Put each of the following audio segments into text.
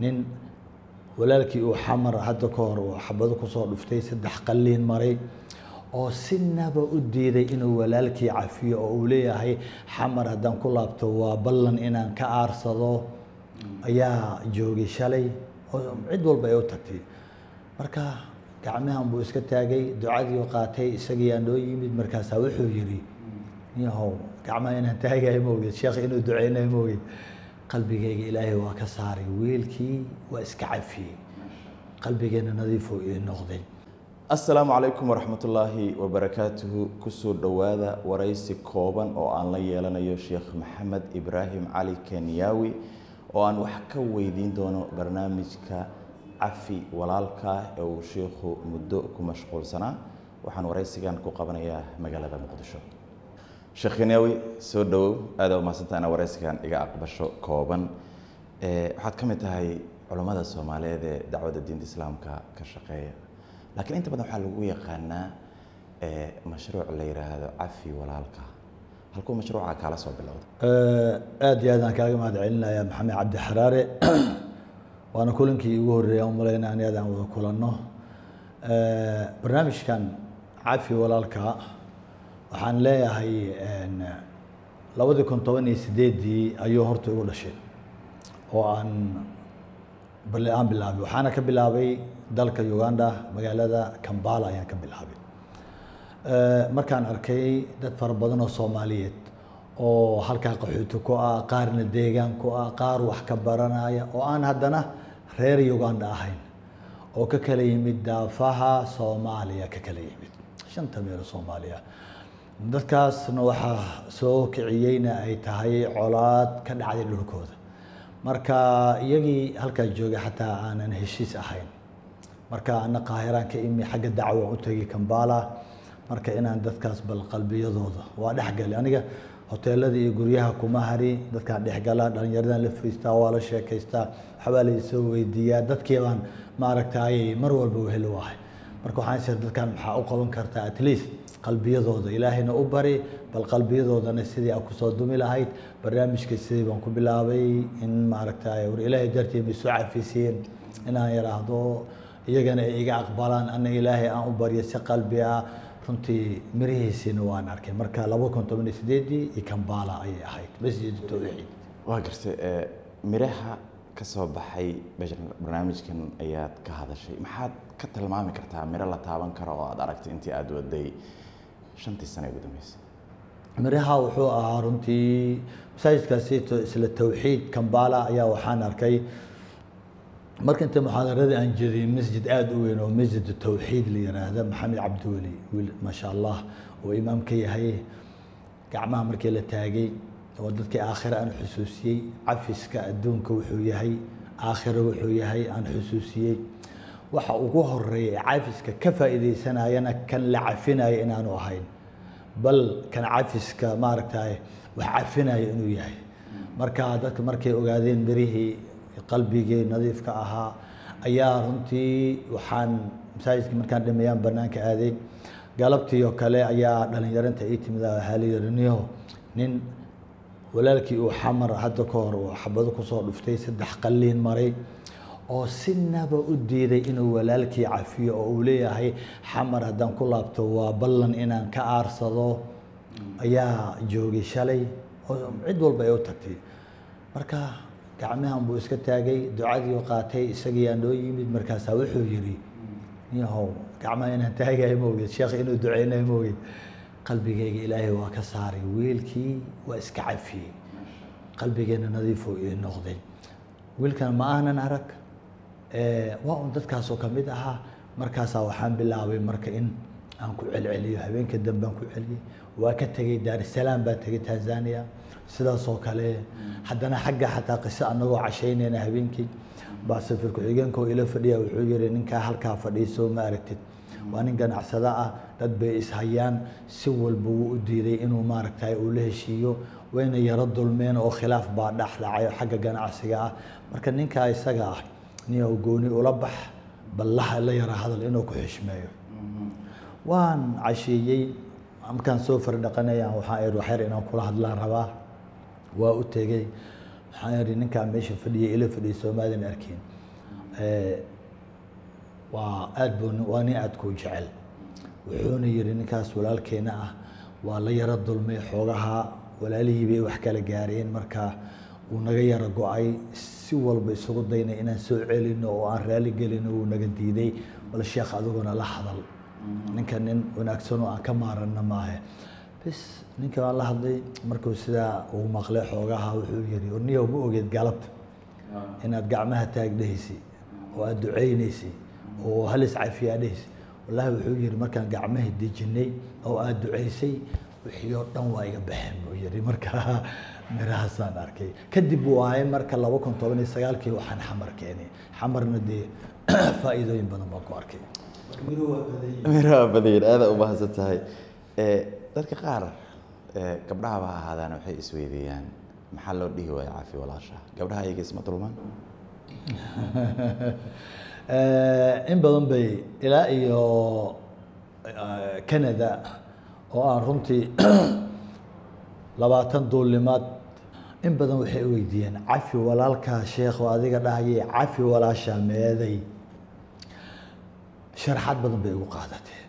nin walaalkii uu xamar hadda ka hor uu xabado ku soo dhuftay saddex qalliin maray oo sinaba u diiday inuu walaalkii cafiyo oo uu leeyahay xamar haddaan ku laabto waa ballan inaan ka aarsado. Ayaa joogay shalay oo cid walba ay u tagtay. Marka gacmahan buu iska taagay ducadii qaatay isagiyaa noo yimid markaasaa wuxuu yidhi yahow gacmaha inaan taagayo ma ogid sheekh inuu duceynayo ma ogid qalbigayga ilaahay waa ka saaray wiilkii waa iska cafiyey. Qalbigeena nadiifuu ii noqday. Asalaamu calaykum waraxmatullaahi wabarakaatuhu. Kusoo dhowaada waraysi kooban oo aan la yeelanayo sheekh maxamed ibraahim cali kenyaawi oo aan wax ka weydiin doono barnaamijka cafi walaalka ee uu sheikhu muddo ku mashquulsanaa. Waxaan waraysigan ku qabanayaa magaalada muqdisho sheekh kenyaawi soo dhowow aada umahadsantaa inaa waraysigan iga aqbasho kooban. Waxaad ka mid tahay culummada soomaaliyeed ee dacwadda diinta islaamka ka shaqeeya. Laakiin inta badan waxaa lagu yaqaanaa mashruuc la yidhaahdo cafi walaalka. Halkuu mashruuca kaala soo bilowda aada iyo aad aan kaaga mahad celinayaa maxamed cabdi waana kulankii igu horreeyay aan umalayna wada kulanno. Barnaamijkan cafi walaalka waxaan leeyahay labadii kun toban iyo sideedii ayuu horta igu dhashay oo aan aan bilaabay. Waxaana ka bilaabay dalka uganda magaalada kambala ayaan ka bilaabay. Markaan arkay dad fara badan oo soomaaliyeed oo halkaa qaxooti ku ah qaarna deegaan ku ah qaar wax ka baranaya oo aan haddana reer uganda ahayn oo ka kala yimid daafaha soomaaliya ka kala yimid shanta meel soomaaliya dadkaasna waxaa soo kiciyeyna ay tahay colaad ka dhacday dhulkooda. Marka iyagii halkaa joogay xataa aanan heshiis ahayn. Marka ana qaahiraan ka imi xagga dacwa u tegay kambala marka inaan dadkaas bal qalbiyadooda waa dhexgali aniga hoteelada iyo guryaha kuma hari dadkaan dhexgala dhalinyaradan la fariistaa waa la sheekaystaa waxbaa laisoo weydiiyaa. Dadkii baan maaragtay mar walba uheli wahay marka waxaan isir dadkan maxaa u qaban kartaa at qalbiyadooda? Ilaahayna u bari bal qalbiyadoodana sidii a ku soo dumi lahayd barnaamijka sidii baan ku bilaabay in maaragtay war ilaahay dartii may soo cafiseen inaan yidhaahdo iyagana ay iga aqbalaan ana ilaahay aan u baryo si qalbi ah. Runtii mirihiisiina waan arkay. Marka laba kun toban iyo sideedii iyo kambala ayay ahayd. Masjid tawxiid waa gartay miraha ka soo baxay barnaamijkan ayaad ka hadashay. Maxaad ka tilmaami kartaa miro la taaban karo oo aad aragtay intii aada waday? Shantii sane ugu dambeysay. Miraha wuxuu ahaa runtii masaajidkaasi isla tawxiid kambala ayaa waxaan arkay. Marka inta muxaadaradii aan jeediyey masjid aada u weyn oo masjid tawxiid la yiraahda maxamed cabdiweli wiil maasha allah oo imaam ka yahay. Gacmaha markii la taagay oo dadkii aakhira aan xusuusiyey. Cafiska adduunka wuxuu yahay. Aakhira wuxuu yahay aan xusuusiyey. Waxa ugu horreeya ee cafiska ka faa'iidaysanayana kan la cafinaya inaanu ahayn. Bal kan cafiska maaragtay wax cafinaya inuu yahay. Marka dadka markay ogaadeen mirihii qalbigii nadiifka ahaa ayaa runtii waxaan masaajidka markaan dhameeyaan banaanka aaday. Galabtii oo kale ayaa dhalinyarinta ii timid waxaa la yihi niyo nin walaalkii uu xamar hadda ka hor uu xabado ku soo dhuftay saddex qalliin maray oo sinaba u diiday inuu walaalkii cafiyo oo uu leeyahay xamar haddaan ku laabto waa ballan inaan ka aarsado. Ayaa joogay shalay oo cid walba ay u tagtay. Marka gacmahan buu iska taagay ducadii qaatay isagiyaa noo yimid markaasaa wuxuu yidhi yahow gacmaha inaan taagayo ma ogid sheekh inuu duceynayo ma ogid qalbigayga ilaahay waa ka saaray wiilkii waa iska cafiyey. Qalbigeena nadiifuu ii noqday. Wiilkan ma ahnan arag? Waa un dadkaasoo ka mid ahaa. Markaasaa waxaan bilaabay marka in aan ku celceliyo habeenka dambaan ku celiyey waa ka tegey daarisalaam baan tegey tanzania sidaasoo kale haddana xagga xataa qiso anagoo cashaynayna habeenkii. Baa safir ku-xigeenka oo ila fadhiya wuxuu yihi ninkaa halkaa fadhiiso ma aragtid waa nin ganacsada ah dad bay ishayaan si walba wuu u diiday inuu maaragtay uu la heshiiyo. Wayna yaro dulmeen oo khilaaf baa dhex dhacay oo xagga ganacsiga ah. Marka ninkaa isaga ah niyow gooni ula bax ballaha la yara hadal inuu ku xishmeeyo waan casheeyey markaan soo fardhaqanayaan waxaan ihi waxyar inaan kula hadlaan rabaa. Waa u tegey. Waxaan ihi ninkaa meesha fadhiyay ila fadhiyay soomaalina arkin waa aad buu waa nin aad kuu jecel. Wuxuuna yihi ninkaas walaalkeena ah waa la yaro dulmay xoogaha walaalihii bay wax kala gaareen marka wuu naga yaro go'ay. Si walba isugu daynay inaan soo celino oo aan raali gelino wuu naga diiday. Bal sheekh adiguna la hadal. Ninka nin wanaagsan oo aan ka maaranna maahe. Bis ninka waan la hadlay markuu sidaa uu maqlay xoogaha wuxuu yihi niyow ma ogeed galabta inaad gacmaha taagdhehaysi oo aad ducaynaysay oo halis cafiyaa dhehaysi wallaahi wuxuu yihi markaan gacmaha dejinay oo aad ducaysay wixii oo dhan waa iga baxeen buu yihi marka mirahaasaan arkay. Kadib buu ahay marka laba kun toban iyo sagaalkii waxaan xamar keenay. Xamarna dee faa'iidooyin badan baan ku arkay. Miraha badayin aada u mahadsan tahay dadka qaar gabdhahaba ha ahaadaan waxay isweydiiyaan maxaa loo dhihi waaya caafi walaasha gabdhaha iyaga isma dulmaan in badan bay ilaa iyo canada oo aan runtii labaatan duulimaad in badan waxay weydiiyeen cafi walaalkaa sheekh oo adiga dhahayay cafi walaasha meeday. Sharxad badan bay ugu qaadatee.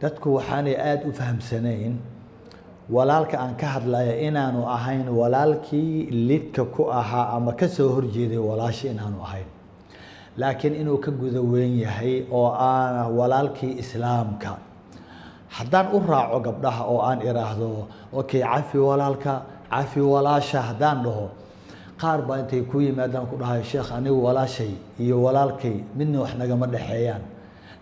Dadku waxaanay aada u fahamsanayn walaalka aan ka hadlaya inaanu ahayn walaalkii lidka ku ahaa ama ka soo horjeeday walaasha inaanu ahayn laakiin inuu ka guda weyn yahay oo aana walaalkii islaamka. Haddaan u raaco gabdhaha oo aan iraahdo okay cafi walaalka cafi walaasha haddaan dhaho. Qaar baa intay ku yimaadaan ku dhahayo sheekh anigu walaashay iyo walaalkay midna wax nagama dhexeeyaan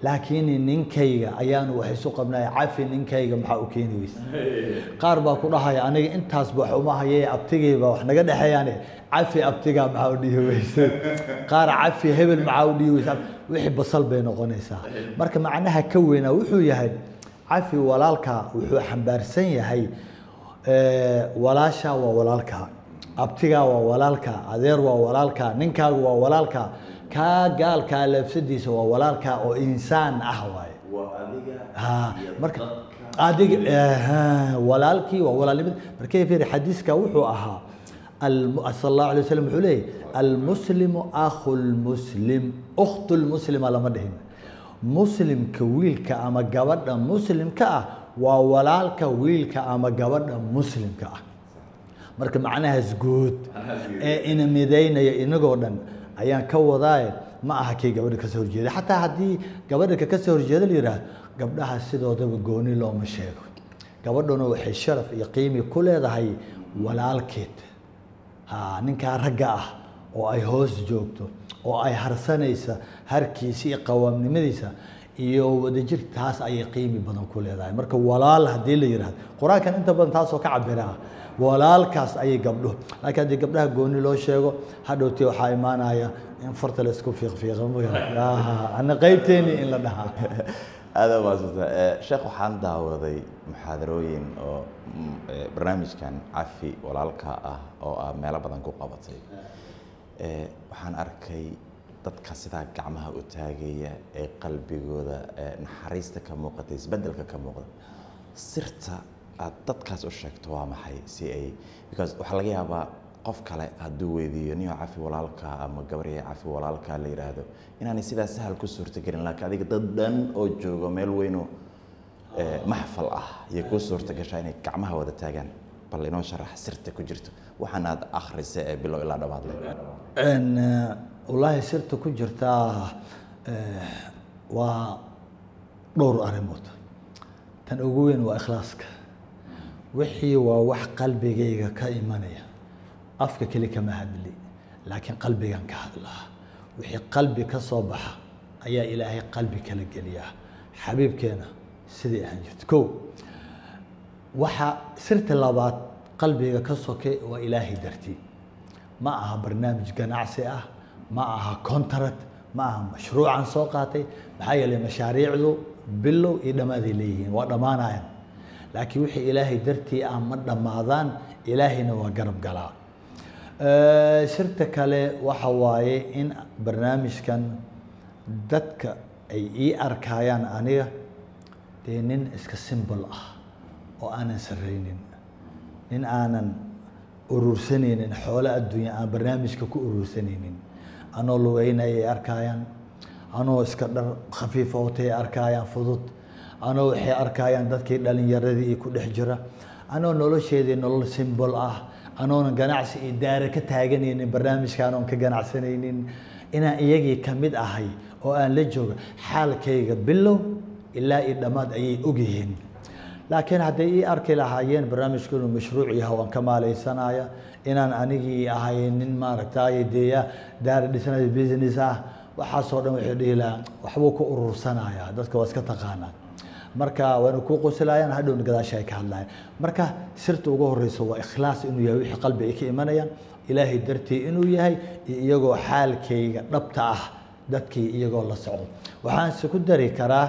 laakiin ninkayga ayaanu wax isu qabnay cafi ninkayga maxaa u keeni weyse qaar baa ku dhahaya aniga intaasba wax uma haye abtigayba wax naga dhexeeyaane. Cafi abtigaa maxaa u dhihi weyse qaar cafi hebel maxaa u dhihi weyse wixii basal bay noqonaysaa. Marka macnaha ka weynaa wuxuu yahay cafi walaalka wuxuu xambaarsan yahay walaasha waa walaalka abtigaa waa walaalka adeer waa walaalka ninkaagu waa walaalka kaa gaalkaa leefsadiisa waa walaalka oo insaan ah waaye. Marka adig walaalkii waa walaalnimad. Markay fiiri xadiiska wuxuu ahaa sal allahu alay waslm wuxuu leeyahy almuslimu akhu lmuslim ukhtu lmuslima lama dhihin. Muslimka wiilka ama gabadha muslimka ah waa walaalka wiilka ama gabadha muslimka ah. Marka macnahaas guud ee ina midaynaya inagoo dhan ayaan ka wadaaye ma aha kii gabadha ka soo horjeeda xataa haddii gabadha ka ka soo horjeeda la yidhaah gabdhaha sidoodaba gooni looma sheego. Gabadhuna waxay sharaf iyo qiimi ku leedahay walaalkeed. Ha ninkaa ragga ah oo ay hoos joogto oo ay harsanaysa harkiisa iyo qawaamnimadiisa iyo wadajir taas ayay qiimi badan ku leedahay. Marka walaal haddii la yidhahdo qur'aankan inta badan taasoo ka cabiraa walaalkaas ayay gabdho laakiin haddii gabdhaha gooni loo sheego hadhowtii waxaa imaanaya in farta la isku fiiqfiiqa ana qeybteeni in la dhahaa. Aada umaasanta sheekh waxaan daawaday muxaadarooyin oo barnaamijkan cafi walaalka ah oo ah meelo badan ku qabatay. Waxaan arkay dadka sidaa gacmaha u taagaya ee qalbigooda naxariista ka muuqata isbeddelka ka muuqda. Sirta aad dadkaas u sheegto waa maxay si ay because waxaa laga yaabaa qof kale hadduu weydiiyo niyo cafi walaalka ama gabarya cafi walaalka la yidhaahdo inaanay sidaa sahal ku suurtagelin laakiin adiga dad dhan oo joogo meel weynoo maxfal ah iyo kuu suurta gashaa inay gacmaha wada taagaan bal inoo sharax sirta ku jirto. Waxaan aad akhrisa ee bilow ilaa dhammaadle wallaahi sirta ku jirtaa waa dhowr arrimood. Tan ugu weyn waa ikhlaaska wixii waa wax qalbigayga ka imanaya. Afka keli kama hadli laakiin qalbigan ka hadlaa wixii qalbi ka soo baxa ayaa ilaahay qalbi kala geliyaa xabiibkeena sidai ahaan jirta ko waxa sirta labaad qalbiga ka soke waa ilaahay dartii. Ma aha barnaamij ganacsi ah ma aha contract ma aha mashruucan soo qaatay. Maxaa yeelay mashaariicdu bilow iyo dhammaaday leeyihiin waa dhammaanayaan laakiin wixii ilaahay dartii ah ma dhammaadaan ilaahayna waa garab galaa sirta kale waxa waaye in barnaamijkan dadka ay ii arkayaan aniga dee nin iska simbol ah oo aanan sarraynin nin aanan urursanaynin xoolo adduunya aan barnaamijka ku urursanaynin anoo lugeynaya ay arkayaan anoo iska dhar khafiifa watay ay arkayaan fudud anoo waxay arkayaan dadkii dhalinyaradii ku dhex jira? Anoo nolosheedii nolol simbol ah? Anoonan ganacsi iyo daare ka taaganaynin barnaamijkaan oon ka ganacsanaynin inaan iyagii ka mid ahay oo aan la jooga xaalkayga bilow ilaa iyo dhammaad ayay ogyihiin laakiin hadday ii arki lahaayeen barnaamijku inuu mashruuc yahay waan ka maalaysanaya inaan anigii ahay nin maaragtay deeya daara dhisnay business ah waxaasoo dhan waxay dhihi lahaa waxbuu ku urursanaya dadka waa iska taqaanaa marka waana kuu qusilayaan hadhowna gadaasha ay ka hadlayaan marka sirta ugu horeysa waa ikhlaas inuu yahay wixii qalbi ay ka imanayaan. Ilaahay dartii inuu yahay iyagoo xaalkayga dhabta ah dadkii iyagoo la socdo. Waxaanse ku dari karaa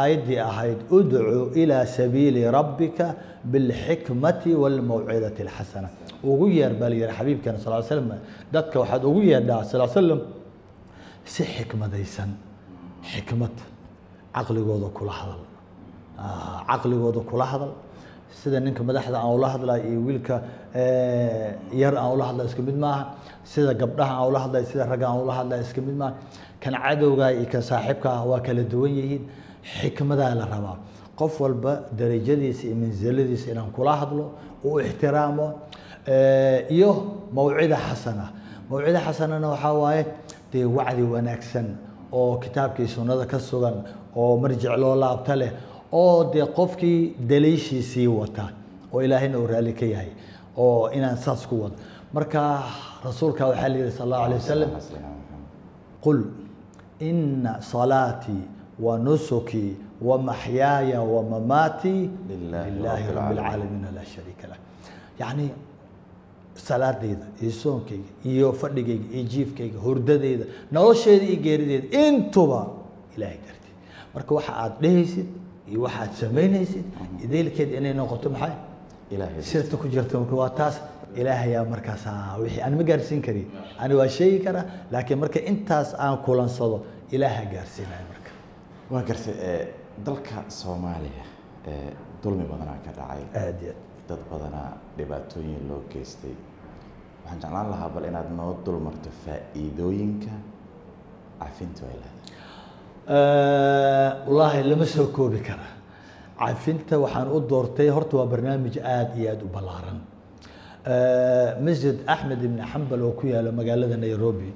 aayaddii ahayd udcu ilaa sabiili rabbika bilxikmati walmawcidati alxasana. Ugu yeer baa la yihi xabiibkeena sal slam dadka waxaad ugu yeedhaa sal slam si xikmadaysan xikmad caqligooda kula hadal. Caqligooda kula hadal. Sida ninka madaxda aan ula hadlayo iyo wiilka yar aan ula hadlayo isku mid maaha. Sida gabdhaha aan ula hadlayo sida ragga aan ula hadlayo isku mid maaha. Kan cadowga iyo kan saaxiibka ah waa kala duwan yihiin. Xikmadaa la rabaa. Qof walba darajadiisa iyo mansiladiisa inaan kula hadlo u ixtiraamo iyo mawcida xasana. Mawcida xasanana waxaa waaye dee wacdi wanaagsan oo kitaabkii sunnada ka sugan oo marjic loo laabta leh oo dee qofkii daliishiisii wata oo ilaahayna uu raalli ka yahay oo inaan saas ku wado marka rasuulka waxaa la yihi sal allahu alay wasalam qul ina salaatii wa nusukii wa maxyaaya wa mamaatii lilaahi rabi alcaalamiina laa shariika lah. Yacni salaadayda iyo soonkayga iyo fadhigayga iyo jiifkayga hurdadayda nolosheeda iyo geerideeda intuba ilaahay dartii marka waxa aad dhehaysid iyo waxaad samaynaysid ideelkeed inay noqoto maxay? Sirta ku jirta marka waa taas ilaahayaa markaas wixii aan ma gaarsiin karin. Ani waa sheegi karaa laakiin marka intaas aan kulansado ilaaha gaarsiinaya marka. Waa gartay dalka soomaaliya dulmi badanaa ka dhacay. Aad iyo dad badanaa dhibaatooyin loo geystay waxaan jeclaan lahaa bal inaad noo dul marto faa'iidooyinka cafintu ay leedahay wallaahi lama soo koobi kara cafinta waxaan u doortay horta waa barnaamij aada iyo aada u ballaaran masjid axmed ibni xambal oo ku yaalla magaalada nairobi.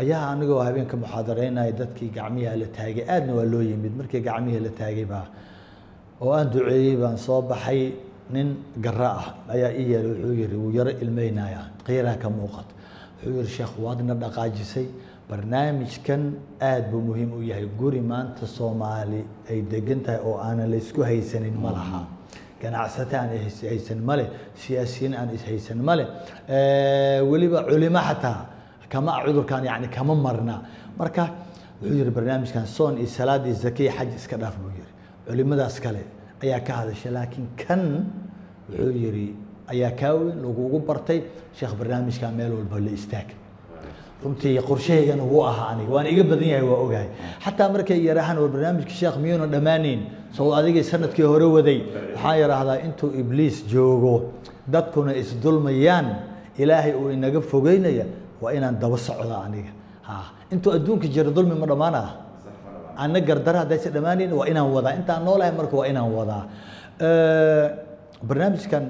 Ayaa anigoo habeenka muxaadaraynaya dadkii gacmiha la taagay. Aadna waa loo yimid. Markii gacmihii la taagay baa oo aan duceeyey baan soo baxay nin gara ah ayaa ii yeelay wuxuu yihi wuu yaro ilmeynaya. Qiiraa ka muuqato. Wuxuu yihi sheekh waadna dhaqaajisay. Barnaamijkan aada buu muhiim u yahay. Guri maanta soomaali ay degan tahay oo aanan la isku haysanin ma laha. Ganacsato aan ishaysan male siyaasiyiin aan ishaysan male weliba culimo xataa. Kama cudurkan yani kama marna. Marka wuxuu yihi barnaamijkan soon iyo salaad iyo zakiya xaj iska dhaaf buu yihi culimadaas kale ayaa ka hadasha laakiin kan wuxuu yihi ayaa kaa weyn? Lagugu bartay? Sheekh barnaamijka meel walba la istaag runtii qorshahaygana wuu ahaa aniga waan iga badan yahay waa ogahay. Xataa markay yarahaan war barnaamijka sheekh miyuuna dhammaanayn soo adigii sannadkii hore waday waxaan yidhaahdaa intuu ibliis joogo dadkuna isdulmayaan ilaahay uu inaga fogeynaya waa inaan daba socda aniga. Ha intuu adduunka jiro dulmi ma dhammaana ana gardara haddaysa dhammaanayn waa inaan wadaa. Intaan noolahay marka waa inaan wadaa barnaamijkan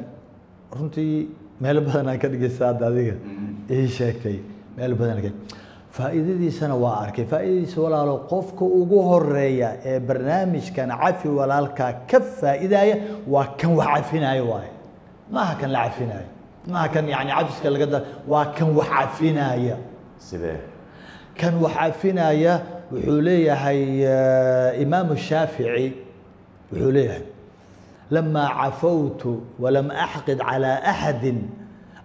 runtii meelo badan aan ka dhegeysta hadda adiga. Ii sheegtay meel badan ka faa'iidadiisana waa arkay. Faa'iidadiisa walaalo qofka ugu horreeya ee barnaamijkan cafi walaalkaa ka faa'iidaya waa kan wax cafinaayo waaye. Maaha kan la cafinaayo? Maaha kan yani cafiska laga da waa kan wax cafinaya sidee? Kan wax cafinaya wuxuu leeyahay imaamu shaafici. Wuxuu leeyahay لما عفوت ولم أحقد على أحد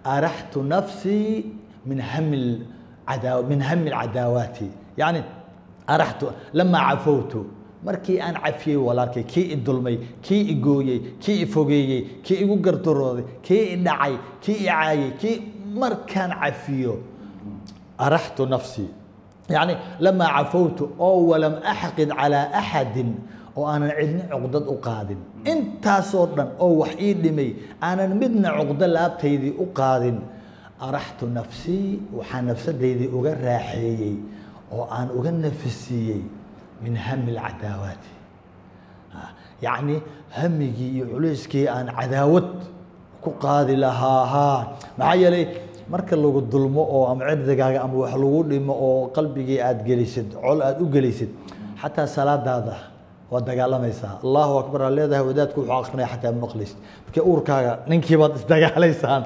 أرحت نفسي من هم العداو من هم العداوات يعني أرحت لما عفوت markii aan cafiyey walaalkay kii i dulmay kii i gooyey kii i fogeeyey kii igu gardarooday kii i dhacay kii i caayey kii markaan cafiyo araxtu nafsii يعني لما عفوت أو ولم أحقد على أحد oo aanan cidna cuqdad u qaadin. Intaasoo dhan oo wax ii dhimay aanan midna cuqdo laabtaydii u qaadin. Araxtu nafsii waxaa nafsadaydii uga raaxeeyey oo aan uga nafisiiyey min hami alcadaawaati yacni hamigii iyo culayskii aan cadaawad ku qaadi lahaa haa. Maxaa yeelay marka lagu dulmo oo ama cirdigaaga ama wax lagu dhimo oo qalbigii aad gelisid col aad u gelisid xataa salaadaada waad dagaalamaysaa allahu akbar aad leedahay wadaadku wuxuu akrinaya xataa maqlaysid marka uurkaaga ninkiibaad isdagaalaysaan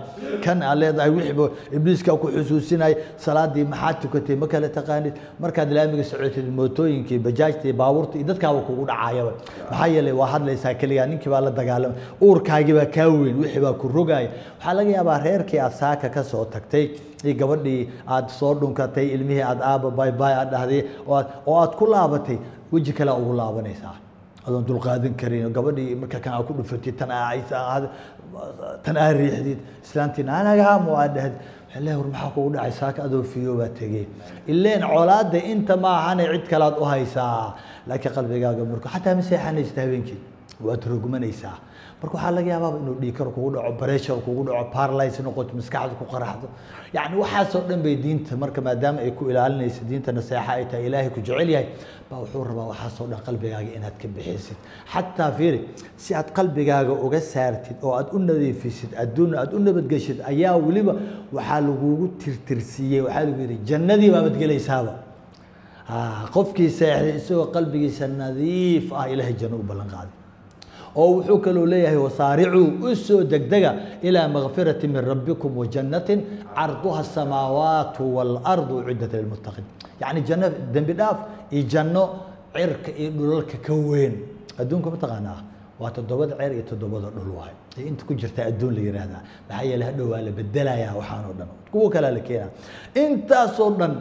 kan aad leedahay wixiiba ibliiska ku xusuusinaya salaadii maxaad tukatay ma kala taqaanid? Markaad laamiga socotid mootooyinkii bajaajtii baabuurta iyo dadkaaba kugu dhacayaba maxaa yeelay waa hadlaysaa keligaa ninkii baa la dagaalamay uurkaagii baa kaa weyn wixii baa ku rogaya waxaa laga yaabaa reerkii aad saaka ka soo tagtay iyo gabadhii aad soo dhunkatay ilmihii aad aaba bay bay aad dhahday oo aad ku laabatay weji kale ugu laabanaysaa. Adoon dulqaadan karin gabadhii marka kan aa ku dhufatid tan aa tan aa riixdid islaantiina anagaamo aad dhahd le war maxaa kugu dhacay saaka adoo fiyo baa tegey. Ileen colaada inta ma cid kalaad u haysaa. Laakiin qalbigaaga marka xataa ma seexanaysta habeenkii? Waad rogmanaysaa marka waxaa laga yaabaaba inuu dhiikar kugu dhaco bareshar kugu dhaco paralyze noqoto maskaxda ku qaraxdo. Yacni waxaasoo dhan bay diinta marka maadaama ay ku ilaalinaysa diinta naseexa ay tahay ilaahay ku jecel yahay baa wuxuu rabaa waxaasoo dhan qalbigaaga inaad ka bixisid. Xataa fiiri si aad qalbigaaga uga saartid oo aad u nadiifisid adduun aad u nabadgeshid ayaa weliba waxaa lagugu tirtirsiiyey waxaa lagu yidhi jannadii baabad gelaysaaba. Qofkii seexday isagoo qalbigiisa nadiif ah ilaahay janno u ballan qaaday oo wuxuu kaloo leeyahay wasaaricuu u soo degdega ilaa makfirati min rabbikum wajannatin carduha asamaawaatu waalardu uciddat lilmuttaqiin yacni janno dembi dhaaf iyo janno cirka iyo dhulalka ka weyn. Adduunka mataqaanaa waa toddobada ceer iyo toddobada dhul waay. Ee inta ku jirta adduun la yihahdaa maxaa yeele hadhow waa la bedelayaa waxaan dhan. Kuwo kalea la keenaa. Intaasoo dhan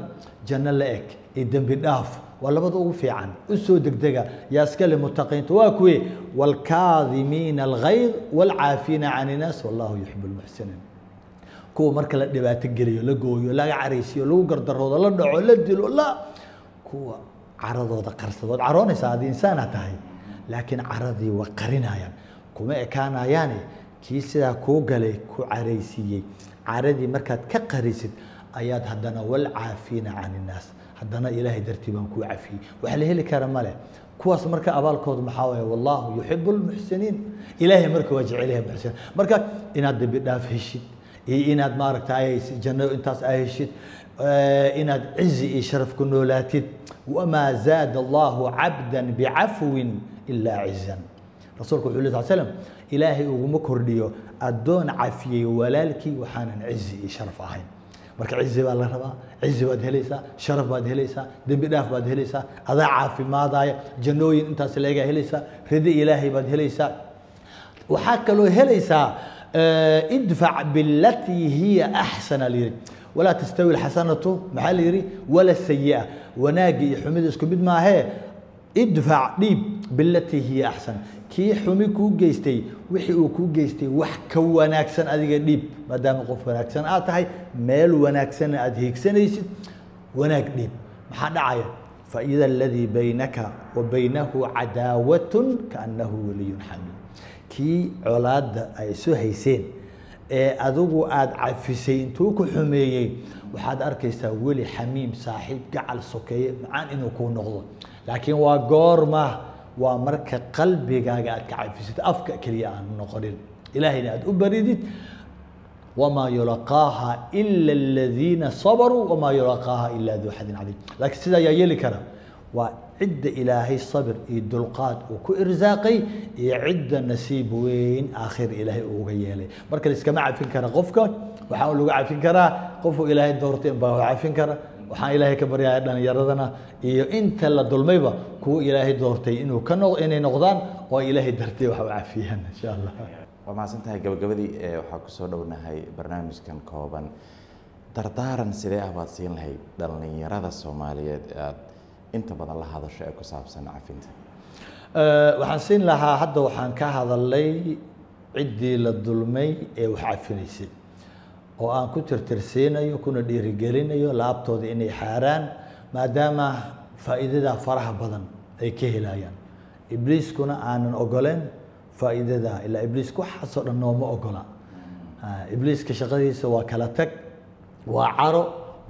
janno la eg iyo dembi dhaaf waa labada ugu fiican. U degdega yaa iskale mutaqiinta waa kuwe waalkaadimiina alghayd waalcaafiina can innaas wallahu yuxibu lmuxsiniin kuwa marka la dhibaato geliyo la gooyo laga caraysiyo lagu gardaroodo la dhaco la dilo la kuwa caradooda qarsada waad caroonaysaa adi insaana tahay laakiin caradii waa qarinayaan. Kuma ekaanayaane kii sidaa kuu galay ku caraysiiyey caradii markaad ka qarisid ayaad haddana walcaafiina can innaas haddana ilaahay dartii baan kuu cafiyey. Wax la heli kara male. Kuwaas marka abaalkoodu maxaa waye wallahu yuxibu lmuxsiniin ilaahay marka waa jecel yahay muxsiniin marka inaad dembi dhaaf heshid iyo inaad maaragtay janno intaas aa heshid inaad cizi iyo sharaf ku noolaatid wamaa zaada allahu cabda bicafwin ilaa cizan rasuulku wuxuu leh sal slam ilaahay uguma kordhiyo addoon cafiyey walaalkii waxaanan cizi iyo sharaf ahayn marka cizi baa la rabaa cizi baad helaysaa sharaf baad helaysaa dembi dhaaf baad helaysaa adaa caafimaadaya jannooyin intaas leegaa helaysaa ridi ilaahay baad helaysaa. Waxaa kaloo helaysaa idfac bilatii hiya axsana layidhi walaa tastawi alxasanatu maxaa la yidhi? Wala sayi'a wanaagga iyo xumida isku mid maahee idfac dhiib bilatii hiya axsan. Kii xumi kuu geystay wixii uu kuu geystay wax ka wanaagsan adiga dhiib maadaama qof wanaagsan aad tahay meel wanaagsanna aada hiigsanaysid wanaag dhiib. Maxaa dhacaya? Faida aladii baynaka wa baynahu cadaawatun kaannahu waliyun xamiid. Kii colaadda ay isu hayseen ee adigu aada cafisay intuu ku xumeeyey waxaad arkaysaa weli xamiim saaxiib gacal sokeeye macaan inuu kuu noqdo. Laakiin waa goorma waa marka qalbigaaga aad ka cafisid afka keliya aan noqonin. Ilaahayna aad u baridid. Wamaa yulaqaaha ila aladiina sabaruu wamaa yulaqaaha ila duu xadin cadiim. Laakiin sidaa ayaa yeeli kara waa cidda ilaahay sabir iyo dulqaad uu ku irsaaqay iyo cidda nasiib weyn aakhir ilaahay uuga yeelay. Marka laiskama cafin kara qofka waxaa lagu cafin karaa qofku ilaahay doortay baa cafin kara. Waxaan ilaahay ka baryaya dhalinyaradana iyo inta la dulmayba kuwa ilaahay doortay inuu ka inay noqdaan oo ilaahay dartay wax u cafiyaan insha allah. Waa mahadsan tahay gabagabadii? Waxaa ku soo dhownahay barnaamijkan kooban. Dardaaran sidee ah baad siin lahayd dhallinyarada soomaaliyeed ee aada inta badan la hadasho ee ku saabsan cafinta waxaan siin lahaa hadda waxaan ka hadalay ciddii la dulmay ee wax cafinaysay oo aan ku tirtirsiinayo kuna dhiirigelinayo laabtooda inay xaaraan maadaama faa'iidadaa faraha badan ay ka helayaan. Ibliiskuna aanan ogoleen faa'iidada ilaa ibliiska waxaasoo dhan nooma ogola. Ibliiska shaqadiisa waa kala tag waa caro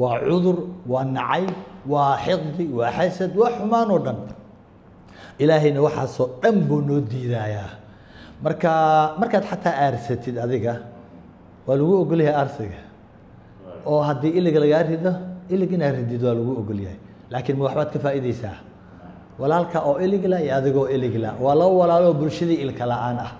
waa cudur waa nacayb waa xiqdi waa xasad waa xumaan oo dhan. Ilaahayna waxaasoo dhan buu noo diidayaa marka markaad xataa aarsatid adiga waa lagu ogolyahay aarsiga. Oo haddii iliga lagaa rido ilig inaad ridid waa lagu ogolyahay. Laakiin ma waxbaad ka faa'iideysaa walaalka oo iligla iyo adigoo iligla waa laba walaaloo bulshadii ilka la'aan ah.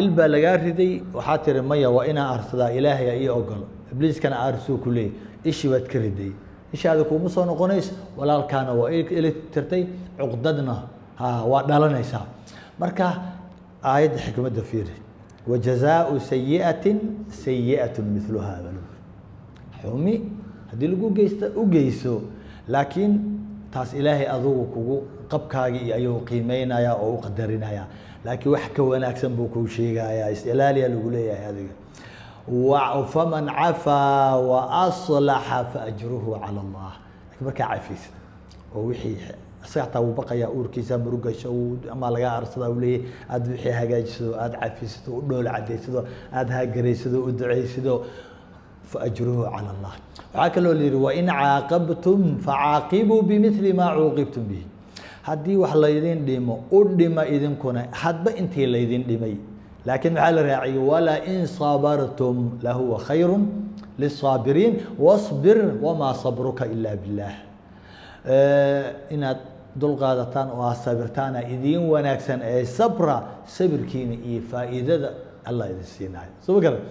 Il baa lagaa riday waxaa tiri maya waa inaa aarsadaa ilaahay ii ogolo ibliiskana aarsuu ku leeyay ishii baad ka riday ishaada kuuma soo noqonays walaalkaana waa ili tirtay cuqdadna waa dhalanaysaa. Marka aayadda xikmadda fiiri. Wajazaau sayi'atin sayi'atu miluhaa xumi haddii lagu geysta u geyso. Laakiin taas ilaahay adugu kugu qabkaagii ayuu qiimeynaya oo u qadarinaya. Laakiin wax ka wanaagsan buu kuu sheegayaa is-ilaaliya lagu leeyahay adiga faman cafaa waaslaxa faajruhu cala allah. Lakiin markaa cafaysa oo wixii isaga hataa wuu baqayaa uurkiisa murugasho ama lagaa arsada u leeyahy aada wixii hagaajiso aada cafisato u dhool cadaysado aada haagaraysado u ducaysado faajruhu cala allah. Waxaa kaloo la wain caaqabtum facaaqibuu bimili maa cuuqibtum bihi. Haddii wax laydin dhimo u dhima idinkuna hadba intii laydin dhimay laakiin maxaa la raaciyey walain sabartum lahuwa khayru liلsaabiriin wاصbir wamaa sabruka ila biاllah inaad dulqaadataan oo aad sabirtaana idiin wanaagsan ee sabra sabirkiina iyo faa'iidada allah idin siinayo soo ma garan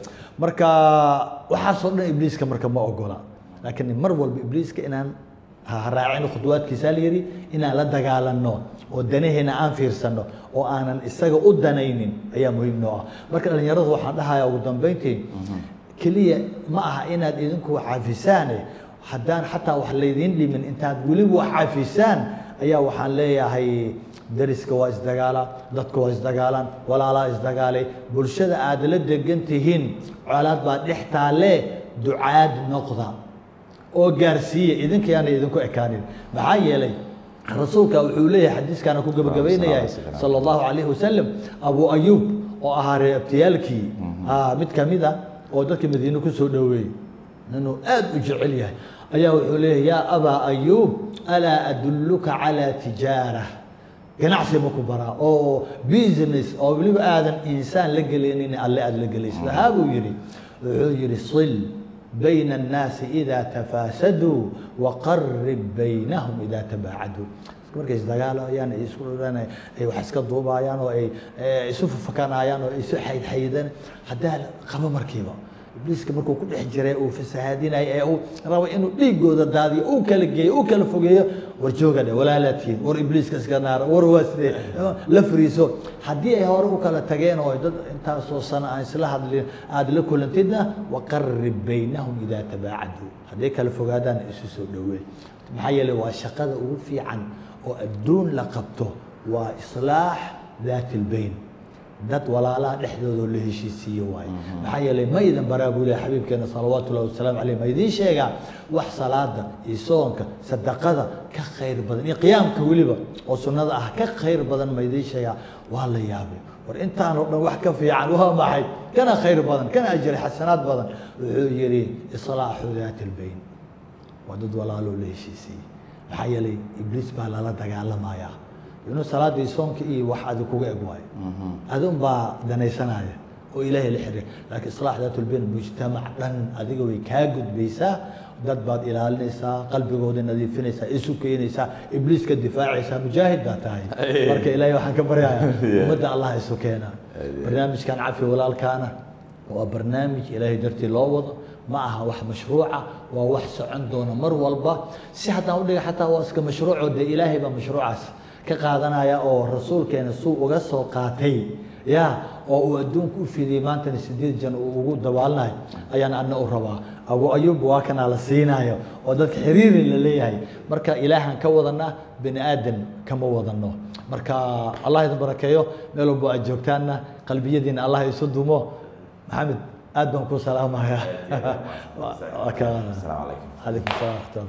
marka waxaasoo dhan ibliiska marka ma ogola laakiin mar walba ibliiska inaan raacin khudwaadkiisaa la inaan la dagaalanno oo danaheena aan fiirsano oo aanan isaga u danaynin ayaa muhiim noo ah. Marka dhalinyaradu waxaan dhahayaa ugu dambeyntii keliya ma aha inaad idinku cafisaane haddaan xataa wax laydiin dhimin intaad weliba wax cafisaan ayaa waxaan leeyahay dariska waa isdagaala dadka waa isdagaalaan walaalaa isdagaalay bulshada aad la degan tihiin colaad baa dhex taalle ducaad noqda oo gaarsiiya idinkayaana idinku ekaanin. Maxaa yeelay rasuulka wuxuu leeyahay xadiiskaana ku gabagabaynayahay sala allahu calayhi wasalam abu ayuub oo ahaa reebtayaalkii. Mid ka mid a oo dadka madiine ku soo dhoweeyey. Inuu aada u jecel yahay. Ayaa wuxuu leeyahay yaa abaa ayuub alaa adulluka calaa tijaara ganacsi maku baraa. Oo business oo weliba aadan insaan la gelaynin alle aada la gelaysid. Haa buu yidhi wuxuu yidhi sil bayna الnaasi إida tafaasaduu waqarib baynahum ida tabaacaduu markay isdagaalayaan ay isku dhan ay wax iska duubayaan oo ay isu fafakanayaan oo isu xaydxaydan haddaa qabo markiiba ibliiska markuu ku dhex jiray uu fasahaadinayo ee uu rabo inuu dhiigooda daadiyo uu kala geeyo uu kala fogeeyo war jooga dhe walaalaadkiin war ibliiska iska naara war waa la fariiso. Haddii ay hore u kala tageen oo dad intaasoo sano aan isla hadlin aada la kulantidna waqarib baynahum idaa tabaacaduu. Hadday kala fogaadaan isu soo dhowee maxaa yeeley waa shaqada ugu fiican oo adduun la qabto waa islaax daati lbayn dad walaalaha dhexdoodao la heshiisiiye waaye. Maxaa yeelay ma idan baraa buu lehay xabiibkeena salawaatu ullahi wasalaamu caleyh ma idiin sheegaa wax salaada iyo soonka sadaqada ka khayr badan iyo qiyaamka weliba oo sunnada ah ka khayr badan ma idiin sheegaa. Waa la yaabay. War intaan oo dhan wax ka fiican waa maxay? Kana khayr badan kana ajri xasanaad badan. Wuxuu yidhi islaaxu daati lbayn waa dad walaaloo la heshiisiiyey. Maxaa yeelay ibliis baa lala dagaalamayaa inuu salaadii soonka iyo wax adi kuga eg waayo adun baa danaysanaya oo ilaahay la xiriir laakiin islaax daatulbayn mujtamac dhan adiga way kaa gudbaysaa. Dad baad ilaalinaysaa qalbigooda nadiifinaysaa isu keenaysaa ibliiska difaacaysaa. Mujaahid baa tahay. Marka ilaahay waxaan ka baryayaa ummadda allah isu keena. Barnaamijkan cafi walaalkaana waa barnaamij ilaahay dartii loo wado. Ma aha wax mashruuca waa wax socon doona mar walba. Si haddaan udhiga xataa waa iska mashruuco dee ilaahay baa mashruucaas ka qaadanaya oo rasuulkeena suu uga soo qaatay ya oo uu adduunka u fidiyey maantana sideed jan uu ugu dabaalnayo ayaan adna u rabaa. Abu ayuub waa kanaa la siinayo oo dadka xiriiri la leeyahay. Marka ilaahan ka wadanaa bani aadan kama wadano marka allah idin barakeeyo meel walbo aad joogtaanna qalbiyadiina allah isu dumo maxamed aad baan ku salaamaya salam